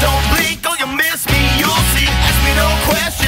Don't blink or you'll miss me, you'll see. Ask me no questions.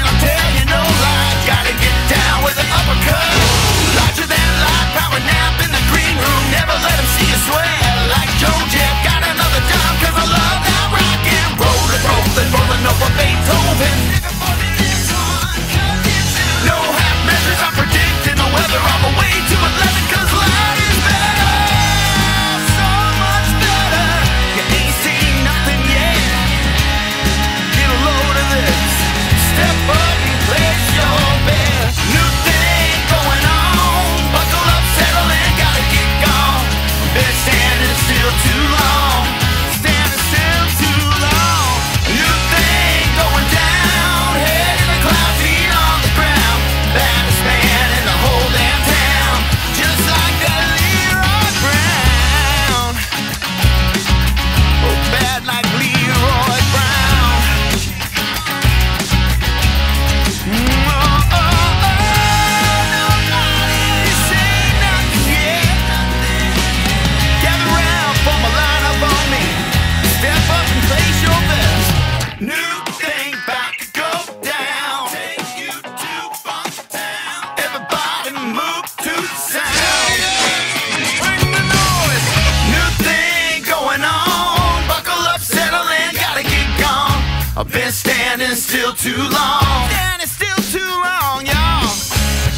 I've been standing still too long. Standing still too long, y'all.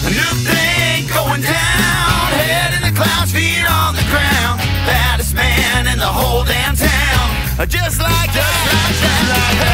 A new thing going down. Head in the clouds, feet on the ground. Baddest man in the whole damn town. Just like Just that. Like that.